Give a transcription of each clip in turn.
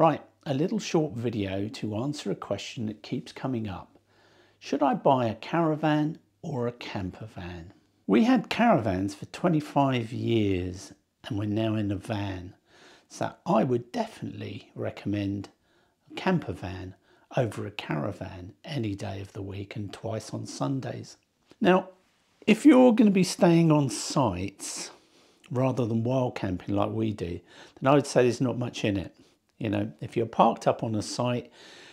Right, a little short video to answer a question that keeps coming up. Should I buy a caravan or a camper van? We had caravans for 25 years and we're now in a van. So I would definitely recommend a camper van over a caravan any day of the week and twice on Sundays. Now, if you're going to be staying on sites rather than wild camping like we do, then I would say there's not much in it. You know, if you're parked up on a site,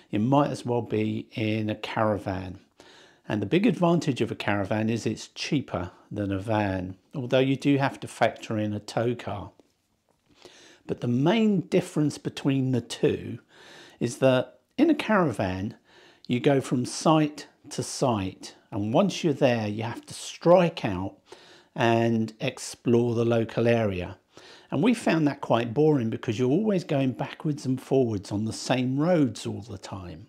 you might as well be in a caravan. And the big advantage of a caravan is it's cheaper than a van, although you do have to factor in a tow car. But the main difference between the two is that in a caravan, you go from site to site. And once you're there, you have to strike out and explore the local area. And we found that quite boring because you're always going backwards and forwards on the same roads all the time.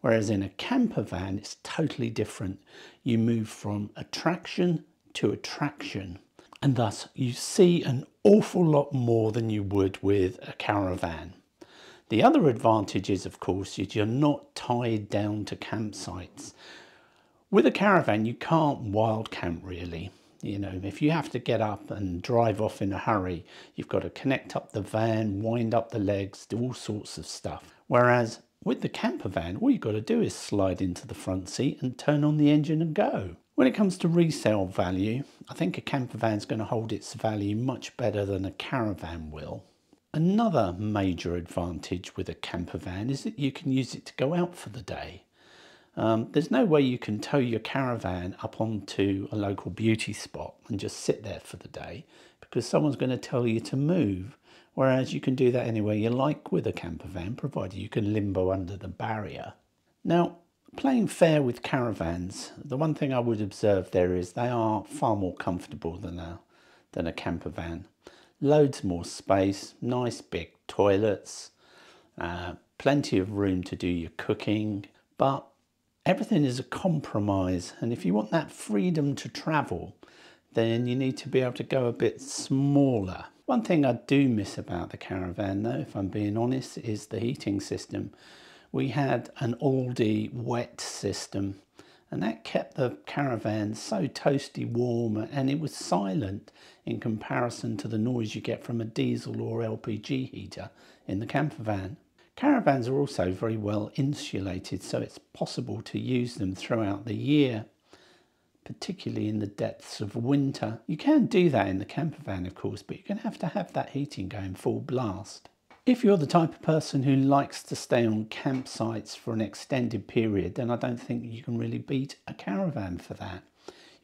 Whereas in a camper van, it's totally different. You move from attraction to attraction. And thus you see an awful lot more than you would with a caravan. The other advantage is, of course, you're not tied down to campsites. With a caravan, you can't wild camp really. You know, if you have to get up and drive off in a hurry, you've got to connect up the van, wind up the legs, do all sorts of stuff. Whereas with the camper van, all you've got to do is slide into the front seat and turn on the engine and go. When it comes to resale value, I think a camper van is going to hold its value much better than a caravan will. Another major advantage with a camper van is that you can use it to go out for the day. Um, there's no way you can tow your caravan up onto a local beauty spot and just sit there for the day because someone's going to tell you to move. Whereas you can do that anywhere you like with a camper van, provided you can limbo under the barrier. Now, playing fair with caravans, the one thing I would observe there is they are far more comfortable than a, than a camper van. Loads more space, nice big toilets, uh, plenty of room to do your cooking, but everything is a compromise. And if you want that freedom to travel, then you need to be able to go a bit smaller. One thing I do miss about the caravan though, if I'm being honest, is the heating system. We had an Alde wet system and that kept the caravan so toasty warm and it was silent in comparison to the noise you get from a diesel or LPG heater in the camper van. Caravans are also very well insulated so it's possible to use them throughout the year, particularly in the depths of winter. You can do that in the camper van of course, but you're going to have to have that heating going full blast. If you're the type of person who likes to stay on campsites for an extended period, then I don't think you can really beat a caravan for that.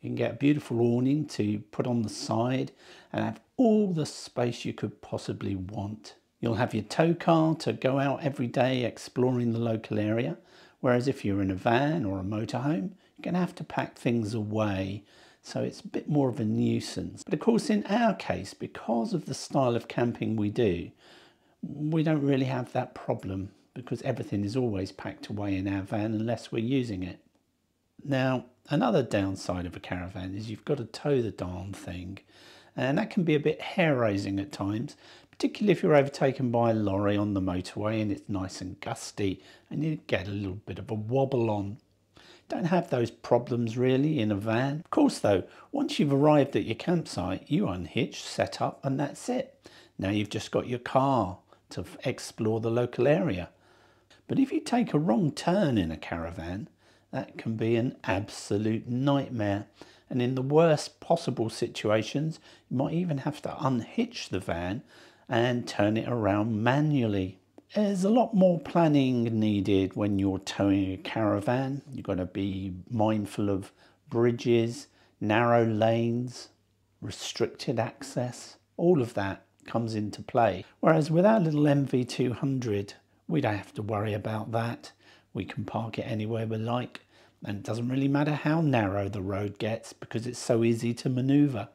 You can get a beautiful awning to put on the side and have all the space you could possibly want. You'll have your tow car to go out every day exploring the local area, whereas if you're in a van or a motorhome, you're going to have to pack things away, so it's a bit more of a nuisance. But of course, in our case, because of the style of camping we do, we don't really have that problem because everything is always packed away in our van unless we're using it. Now, another downside of a caravan is you've got to tow the darn thing, and that can be a bit hair-raising at times particularly if you're overtaken by a lorry on the motorway and it's nice and gusty and you get a little bit of a wobble on. Don't have those problems really in a van. Of course though, once you've arrived at your campsite, you unhitch, set up and that's it. Now you've just got your car to explore the local area. But if you take a wrong turn in a caravan, that can be an absolute nightmare. And in the worst possible situations, you might even have to unhitch the van and turn it around manually. There's a lot more planning needed when you're towing a caravan. You've got to be mindful of bridges, narrow lanes, restricted access. All of that comes into play. Whereas with our little NV200, we don't have to worry about that. We can park it anywhere we like and it doesn't really matter how narrow the road gets because it's so easy to maneuver.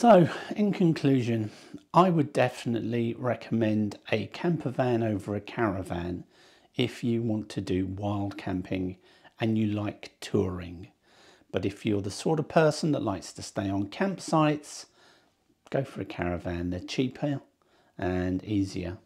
So, in conclusion, I would definitely recommend a camper van over a caravan if you want to do wild camping and you like touring. But if you're the sort of person that likes to stay on campsites, go for a caravan. They're cheaper and easier.